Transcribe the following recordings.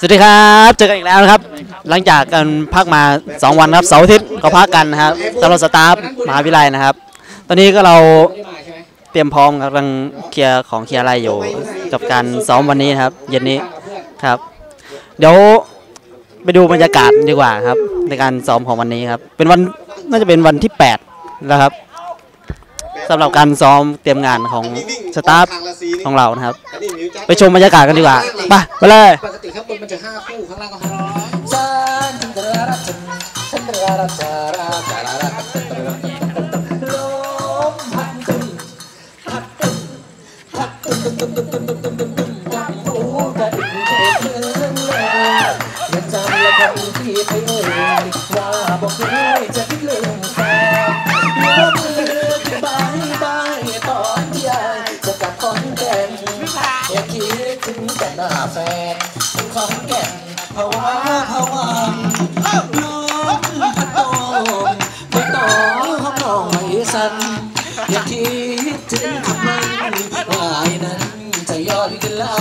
สวัสดีครับเจอกันอีกแล้วนะครับ หลังจากกันพักมา 2 วันครับเสาร์อาทิตย์ก็พักกันนะครับสำหรับสตาฟมหาวิทยาลัยนะครับ ตอนนี้ก็เราเตรียมพร้อมกำลังเคลียร์ของเคลียร์อะไรอยู่กับการซ้อมวันนี้นครับ เย็นนี้ครับ เดี๋ยวไปดูบรรยากาศดีกว่าครับ ในการซ้อมของวันนี้ครับ เป็นวันน่าจะเป็นวันที่8แล้วครับ สำหรับการซ้อมเตรียมงานของสตาฟของเรานะครับ ไปชมบรรยากาศกันดีกว่าไปไปเลยปกติข้าบนมันจะห้าคู่ข้างล่างก็ห้าว่าบอกเลยจะ ภาวะภาวะน้องพัดโตไม่ต่อห้องนองไม่สั่นอย่าคิดถึงคำมันว่าไอ้นั้นจะย้อดกันละ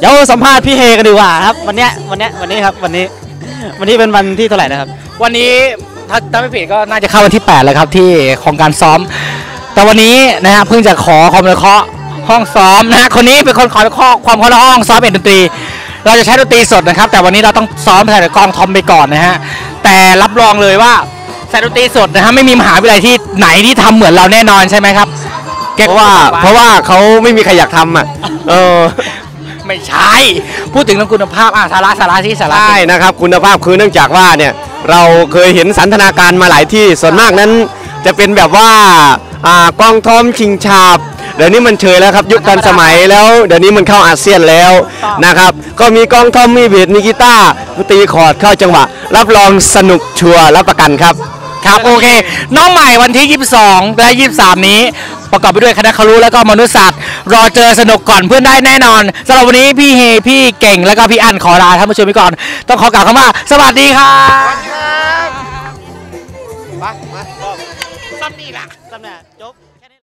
เดี๋ยวสัมภาษณ์พี่เฮกันดีกว่าครับวันเนี้ยวันเนี้ยวันนี้ครับวันนี้ วันนี้เป็นวันที่เท่าไหร่นะครับ วันนี้ถ้าถ้าไม่ผิดก็น่าจะเข้าวันที่ 8 แล้วครับที่ของการซ้อม แต่วันนี้นะฮะเพิ่งจะขอความอนุเคราะห์ห้องซ้อมนะฮะคนนี้เป็นคนขอข้อความขอห้องซ้อมเอ็นดนตรี เราจะใช้ดนตรีสดนะครับ แต่วันนี้เราต้องซ้อมใส่กองทอมไปก่อนนะฮะแต่รับรองเลยว่าใส่ดนตรีสดนะฮะไม่มีมหาวิทยาลัยที่ไหนที่ทำเหมือนเราแน่นอนใช่ไหมครับเพราะว่าเพราะว่าเขาไม่มีใครอยากทำอะเออ ไม่ใช่ พูดถึงเรื่องคุณภาพอะสาระสาระที่สาระใช่นะครับ คุณภาพคือเนื่องจากว่าเนี่ยเราเคยเห็นสันทนาการมาหลายที่ส่วนมากนั้น จะเป็นแบบว่าอ่ากองทอมชิงชาบเดี๋ยวนี้มันเชยแล้วครับยุคทันสมัยแล้ว เดี๋ยวนี้มันเข้าอาเซียนแล้วนะครับก็มีกองทอมมีเบสมีกีตาร์ตีคอร์ดเข้าจังหวะ รับรองสนุกชัวร์รับประกันครับ ครับโอเค น้องใหม่วันที่ 22 และ 23 นี้ ประกอบไปด้วยคณะครุแล้วก็มนุษยศาสตร์ รอเจอสนุกก่อนเพื่อนได้แน่นอนสำหรับวันนี้พี่เฮพี่เก่งแล้วก็พี่อันขอลาท่านผู้ชมไปก่อน ต้องขอกล่าวคำว่า สวัสดีค่ะครับมามาซัำนี่ล่ะซ้ำนี่จบ